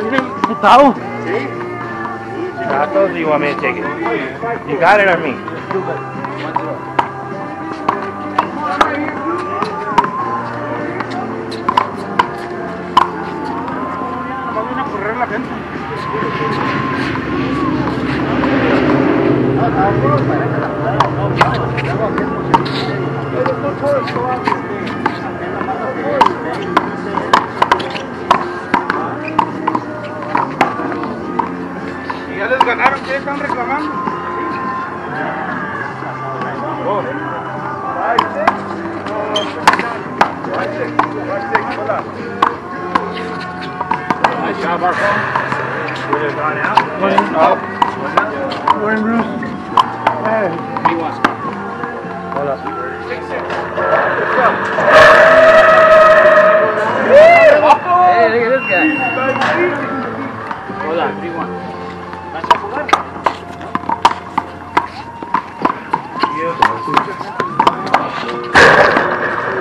diputado. See? I told you you want me to take it. You got it or me? Vamos a correr la gente. Nice job, Marco. Would have gone out? Morning. Morning, Bruce. Hey. He wants Hold up. Hey, look at this guy. Hold on, 3 1.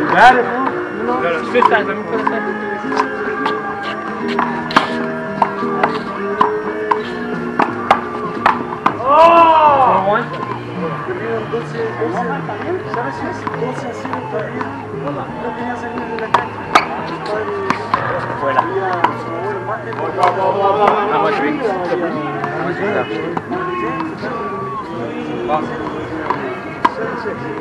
You got it, bro. You? No, no, fifth time, let me put it back. Much we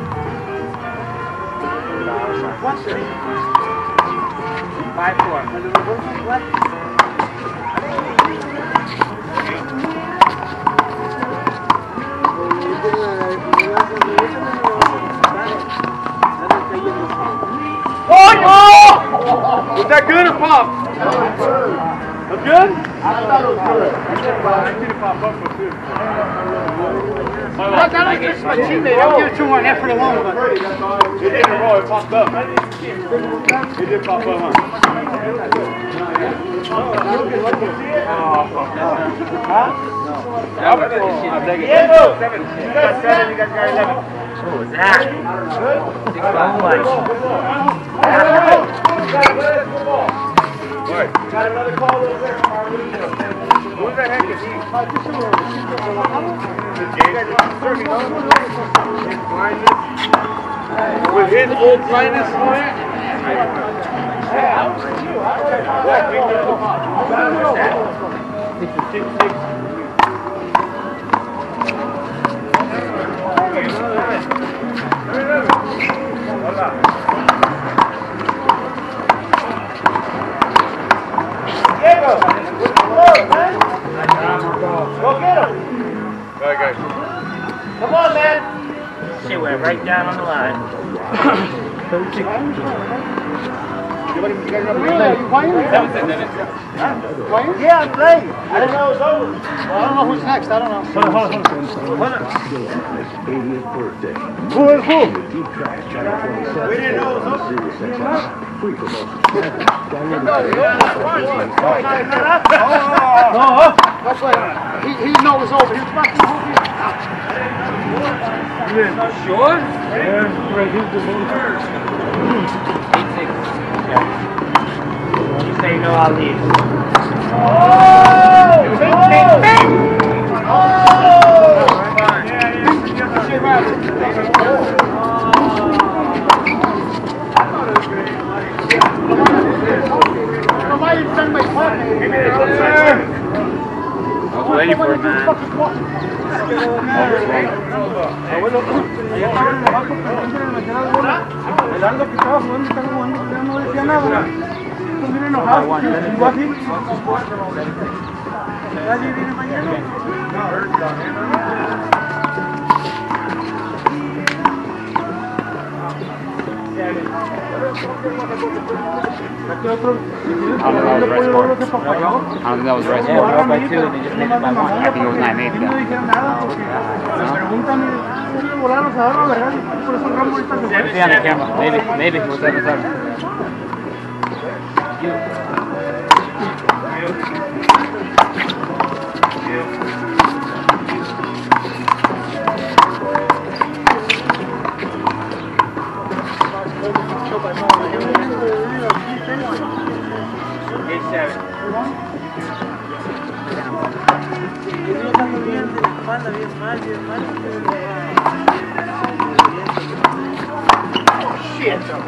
I got- Five four. Oh! Was that good or pop? That's good? I thought it was good. I did pop up for two. That was just my teammate. I'll give it to him on effort alone. But it popped up. It did pop up, huh? Huh? I'll. Seven. You got seven. You got eleven. What was that? Oh my. Got another call over there. Who the heck is he? With his blindness on it? Diego, what's the load, man? Go get him. Man. Shit went right down on the line. You guys have a you playing? Playing? Yeah, I'm playing. I didn't know it was over. I don't know who's next. I don't know. Hold on, hold on, hold on. Who is who? We didn't know it was over. No, that's why he, he knows it's over. He was back in the whole game. Sure? Yeah, right. He's the Eight six. You say no, I'll leave. Oh! Bing, bing, bing! Oh! I was waiting for it, man. El Aldo que estaba jugando, estaba jugando, no decía nada. estos vienen enojados. ¿Llegó así? ¿Nadie viene mañana? I don't know the right score. I don't think that was the right Yeah, by two, and they just made it by. I think it was nine eight. No dijeron nada porque me preguntan y "Oye, volaron, se agarran, ¿verdad? Por eso Ramón ahorita se fue. See on the camera. Maybe, maybe it was seven seven.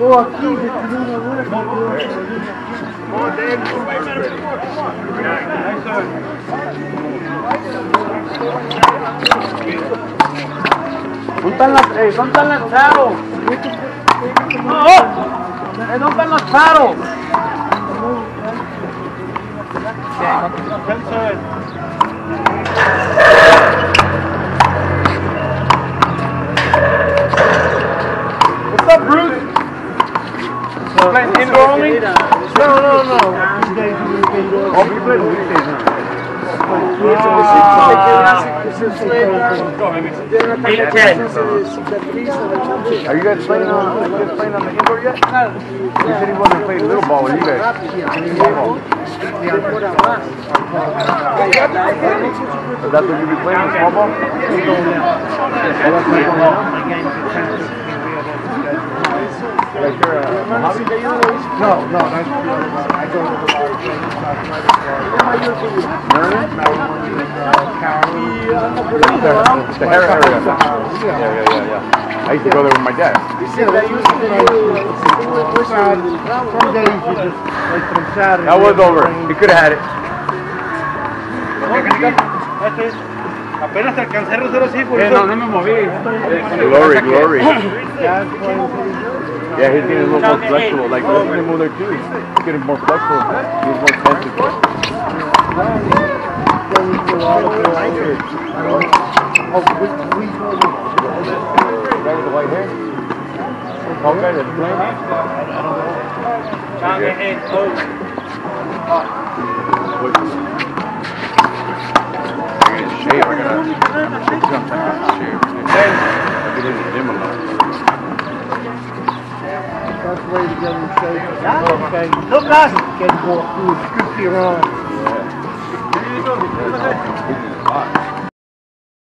Oh, aquí, me tiró una bola. ¿Dónde están las, eh, ¿dónde están las charos? ¡No! Eh, ¿Dónde están las charos? What's up, Bruce? Playing indoor only? No, no, no. Oh, we played weekdays now. Are you guys playing on? Are you guys playing on the indoor yet? He said wasn't playing little ball with you guys. Is that what you be playing, small ball? Like? No, no, I. The hair area. Yeah, yeah, yeah, yeah. I used to go there with my dad. That was over. He could have had it. Apenas alcancé a rozar por eso. no, no me moví. Glory, glory. Yeah, he's getting a little more flexible. Like, look at him move there too. He's getting more flexible. He's more sensitive. Guy with the white hair? Tall guy that's playing? John, hey, hey, close. I gotta shave. I gonna shave sometime. I shave. I get in the gym a lot. That's the way to get in shape. Okay. Lucas! Get more food. Good for your Thank you.